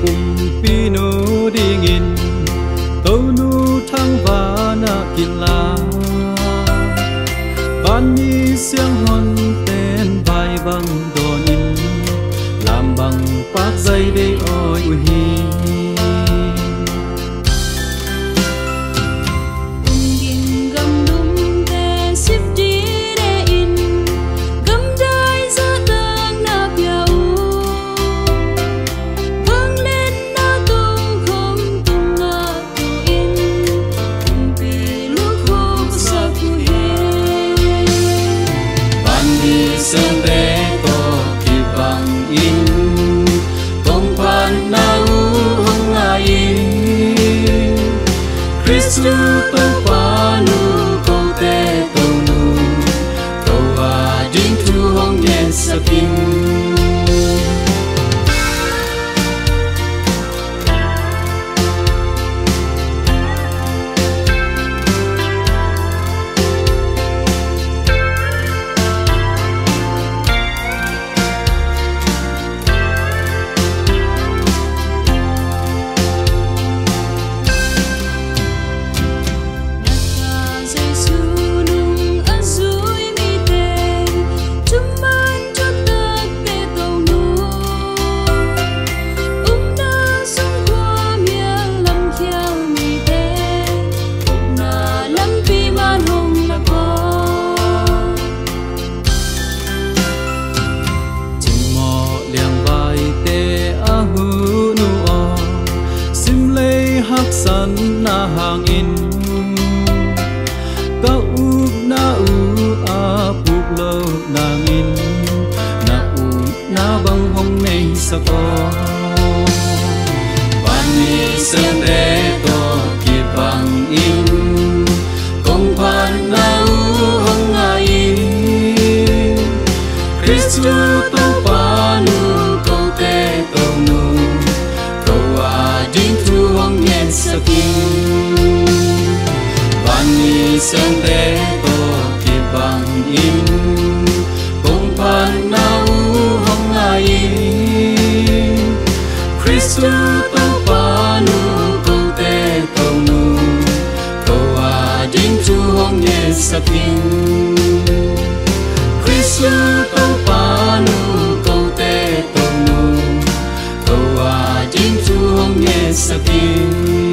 kumpino dingin tonu thang vana kila bani siang hoa. Christu tô san na hang in. Ka u na u a pu lo nang in na u na bang hong nei sa ko ban ni sen de to ki bang in. Kong pan na u hong nga in. Ni sen de to ki bang in. Kong pan na u hong nga in Christu to pa nu ko te to nu. Ko a ding chu hong nyen sa king Christu to pa nu ko te to nu. Ko a ding chu hong nyen sa king